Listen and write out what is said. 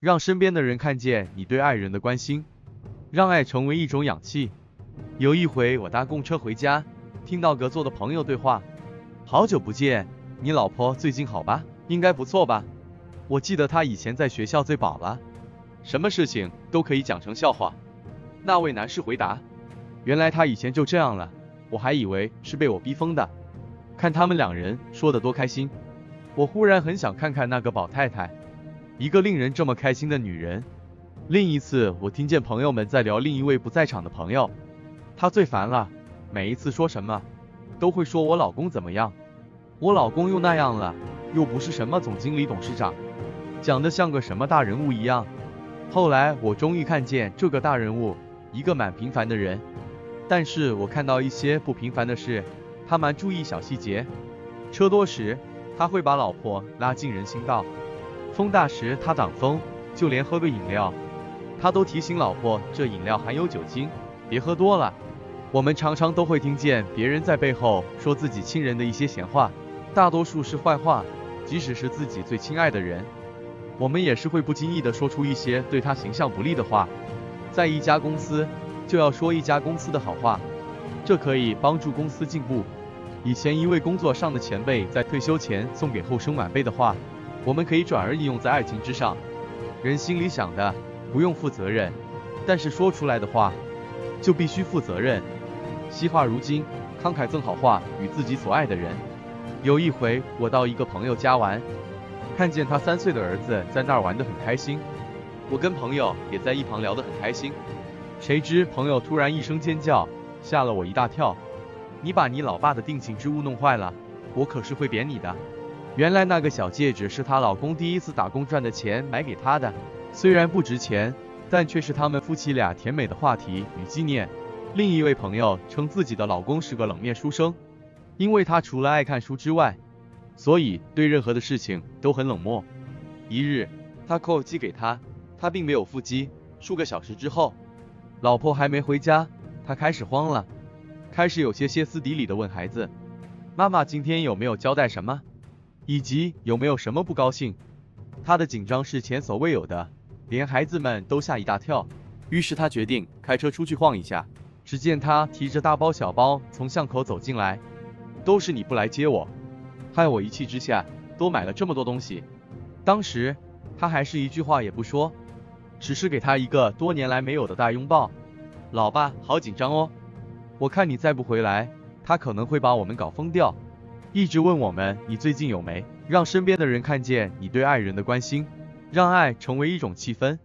让身边的人看见你对爱人的关心，让爱成为一种氧气。有一回我搭公车回家，听到隔座的朋友对话：“好久不见，你老婆最近好吧？应该不错吧？我记得她以前在学校最宝了，什么事情都可以讲成笑话。”那位男士回答：“原来她以前就这样了，我还以为是被我逼疯的。”看他们两人说的多开心，我忽然很想看看那个宝太太。一个令人这么开心的女人。另一次，我听见朋友们在聊另一位不在场的朋友，她最烦了，每一次说什么，都会说我老公怎么样，我老公又那样了，又不是什么总经理董事长，讲的像个什么大人物一样。后来我终于看见这个大人物，一个蛮平凡的人，但是我看到一些不平凡的事，他蛮注意小细节，车多时他会把老婆拉进人行道。风大时他挡风，就连喝个饮料，他都提醒老婆这饮料含有酒精，别喝多了。我们常常都会听见别人在背后说自己亲人的一些闲话，大多数是坏话，即使是自己最亲爱的人，我们也是会不经意的说出一些对他形象不利的话。在一家公司，就要说一家公司的好话，这可以帮助公司进步。以前一位工作上的前辈在退休前送给后生晚辈的话。我们可以转而应用在爱情之上。人心里想的不用负责任，但是说出来的话就必须负责任。惜话如金，慷慨赠好话与自己所爱的人。有一回我到一个朋友家玩，看见他三岁的儿子在那儿玩得很开心，我跟朋友也在一旁聊得很开心。谁知朋友突然一声尖叫，吓了我一大跳。你把你老爸的定情之物弄坏了，我可是会扁你的。原来那个小戒指是她老公第一次打工赚的钱买给她的，虽然不值钱，但却是他们夫妻俩甜美的话题与纪念。另一位朋友称自己的老公是个冷面书生，因为他除了爱看书之外，所以对任何的事情都很冷漠。一日，他扣机给他，他并没有腹肌。数个小时之后，老婆还没回家，他开始慌了，开始有些歇斯底里的问孩子：“妈妈今天有没有交代什么？”以及有没有什么不高兴？他的紧张是前所未有的，连孩子们都吓一大跳。于是他决定开车出去晃一下。只见他提着大包小包从巷口走进来，都是你不来接我，害我一气之下多买了这么多东西。当时他还是一句话也不说，只是给他一个多年来没有的大拥抱。老爸，好紧张哦，我看你再不回来，他可能会把我们搞疯掉。一直问我们你最近有没，让身边的人看见你对爱人的关心，让爱成为一种气氛。